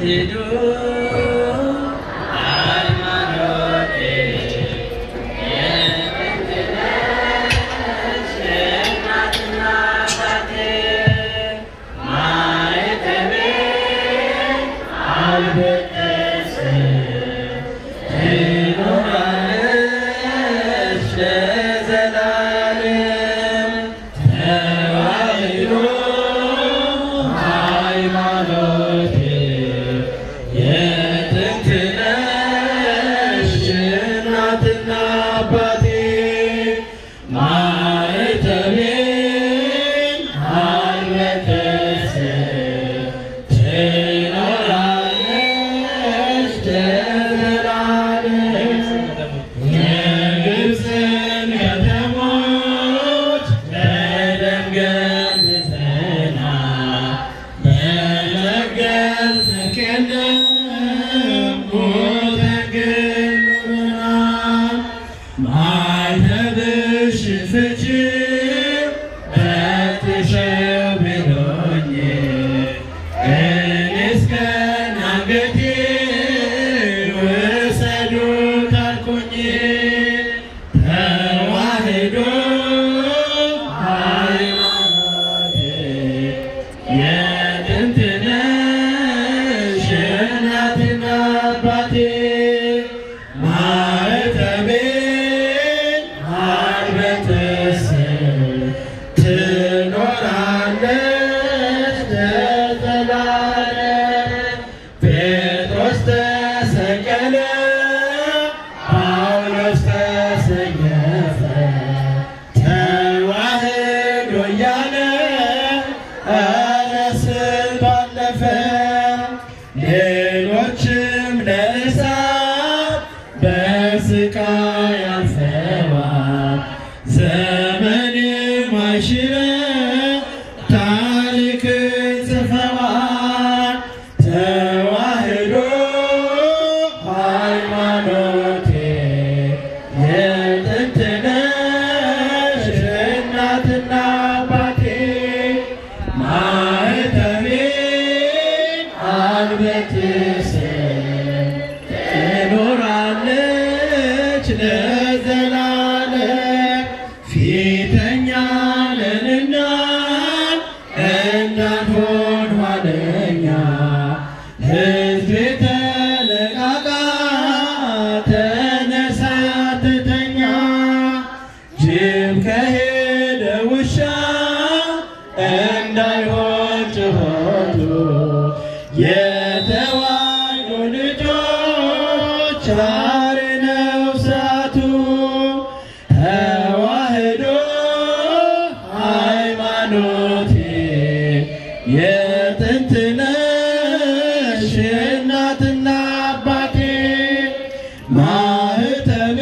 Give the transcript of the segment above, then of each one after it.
Wahidun Amen. አነስን ባለፈ ሌሎችም ለእሳት በስቃይ ያልፈዋል Adventista. ቸር ነው ስራቱ። ተዋህዶ ሃይማኖቴ የጥንት ነሽ እናትና አባቴ። ማህተቤ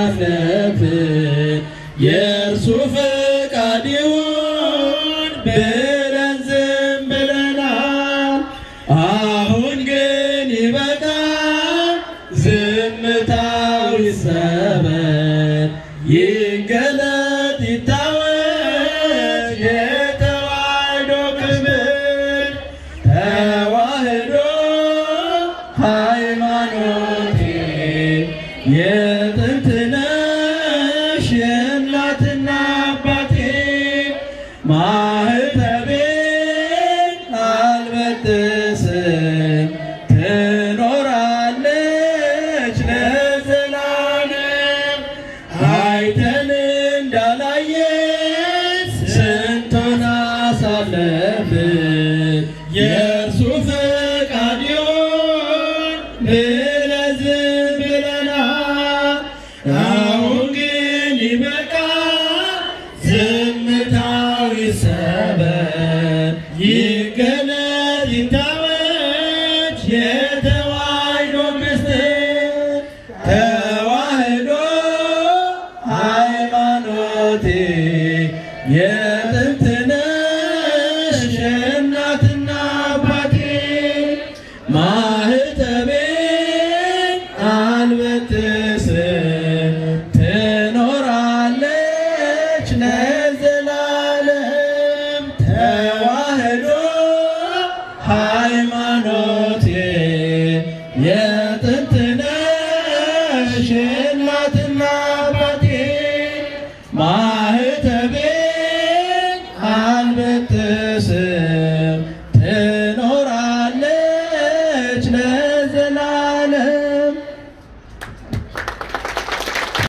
አላፍነፍን የእርሱ ብለዝም ብለና አሁን ግን ይበቃ ዝምታዊ ሰበብ። ይገለጥ ይታወጅ የተዋሕዶ ክርስትና ተዋሕዶ ሃይማኖቴ በአንበት ስር ትኖራለች ለዘላለም። ተዋህዶ ሃይማኖቴ የጥንት ነሽ። እናትና አባቴ ማህተቤ አንበት